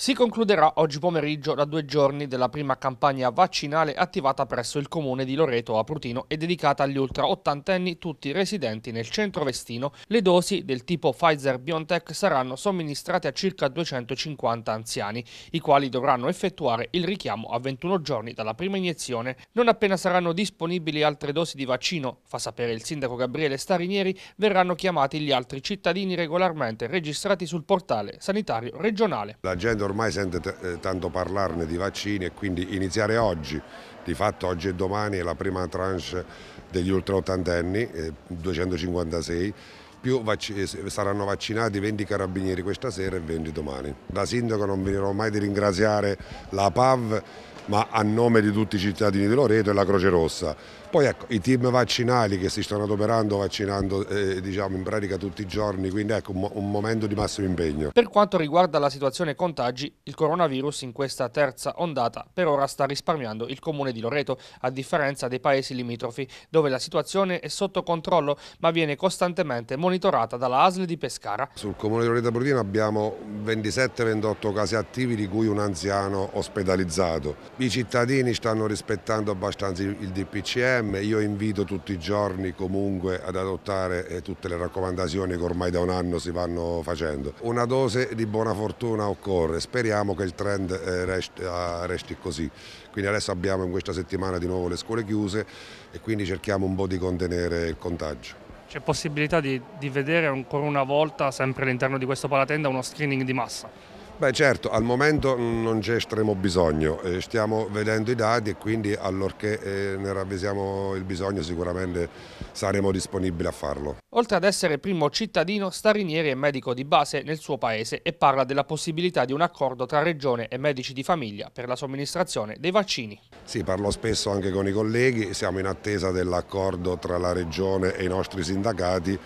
Si concluderà oggi pomeriggio da due giorni della prima campagna vaccinale attivata presso il comune di Loreto a Prutino e dedicata agli ultra ottantenni tutti residenti nel centro Vestino. Le dosi del tipo Pfizer-BioNTech saranno somministrate a circa 250 anziani, i quali dovranno effettuare il richiamo a 21 giorni dalla prima iniezione. Non appena saranno disponibili altre dosi di vaccino, fa sapere il sindaco Gabriele Starinieri, verranno chiamati gli altri cittadini regolarmente registrati sul portale sanitario regionale. La gente ormai sente eh, tanto parlarne di vaccini e quindi iniziare oggi, di fatto oggi e domani è la prima tranche degli ultra ottantenni, 256, più vac eh, saranno vaccinati 20 carabinieri questa sera e 20 domani. Da sindaco non finirò mai di ringraziare la PAV ma a nome di tutti i cittadini di Loreto e la Croce Rossa. Poi ecco, i team vaccinali che si stanno adoperando, vaccinando eh, diciamo, in pratica tutti i giorni, quindi ecco un, un, momento di massimo impegno. Per quanto riguarda la situazione contagi, il coronavirus in questa terza ondata per ora sta risparmiando il comune di Loreto, a differenza dei paesi limitrofi, dove la situazione è sotto controllo ma viene costantemente monitorata dalla ASL di Pescara. Sul comune di Loreto Prudino abbiamo 27-28 casi attivi di cui un anziano ospedalizzato. I cittadini stanno rispettando abbastanza il DPCM io invito tutti i giorni comunque ad adottare eh, tutte le raccomandazioni che ormai da un anno si vanno facendo. Una dose di buona fortuna occorre, speriamo che il trend eh, resti, ah, resti così. Quindi adesso abbiamo in questa settimana di nuovo le scuole chiuse e quindi cerchiamo un po' di contenere il contagio. C'è possibilità di, di vedere ancora una volta, sempre all'interno di questo palatenda, uno screening di massa? Beh certo, al momento non c'è estremo bisogno, eh, stiamo vedendo i dati e quindi allorché eh, ne ravvisiamo il bisogno sicuramente saremo disponibili a farlo. Oltre ad essere primo cittadino, Starinieri è medico di base nel suo paese e parla della possibilità di un accordo tra regione e medici di famiglia per la somministrazione dei vaccini. Sì, parlo spesso anche con i colleghi, siamo in attesa dell'accordo tra la regione e i nostri sindacati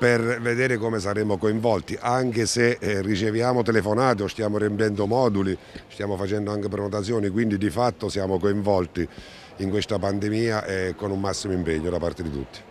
per vedere come saremo coinvolti, anche se eh, riceviamo telefonate o stiamo riempiendo moduli, stiamo facendo anche prenotazioni, quindi di fatto siamo coinvolti in questa pandemia e con un massimo impegno da parte di tutti.